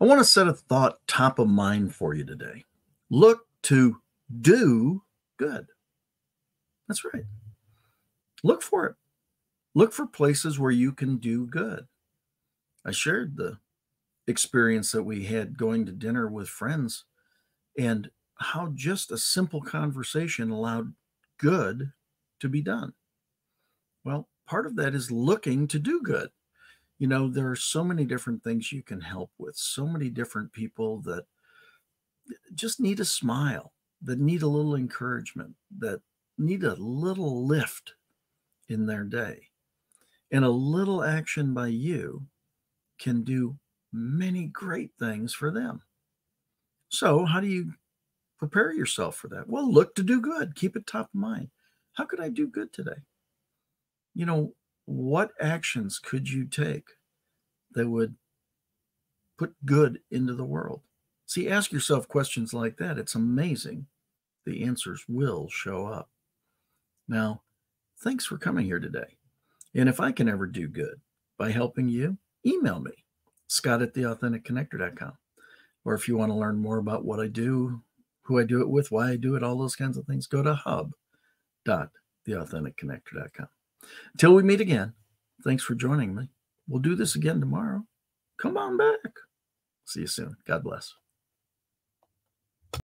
I want to set a thought top of mind for you today. Look to do good. That's right. Look for it. Look for places where you can do good. I shared the experience that we had going to dinner with friends and how just a simple conversation allowed good to be done. Well, part of that is looking to do good. You know, there are so many different things you can help with, so many different people that eh, just need a smile, that need a little encouragement, that need a little lift in their day. And a little action by you can do many great things for them. So, how do you prepare yourself for that? Well, look to do good. Keep it top of mind. How could I do good today? You know, what actions could you take that would put good into the world? See, ask yourself questions like that. It's amazing. The answers will show up. Now, thanks for coming here today. And if I can ever do good by helping you, email me, scott at theauthenticconnector.com. Or if you want to learn more about what I do, who I do it with, why I do it, all those kinds of things, go to hub.theauthenticconnector.com. Until we meet again, thanks for joining me. We'll do this again tomorrow. Come on back. See you soon. God bless.